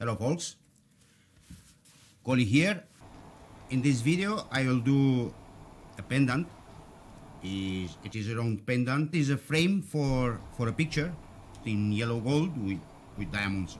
Hello folks, Coly here. In this video I will do a pendant. It is a round pendant. It is a frame for, for a picture in yellow gold with, with diamonds.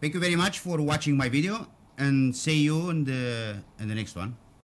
Thank you very much for watching my video and see you in the in the next one.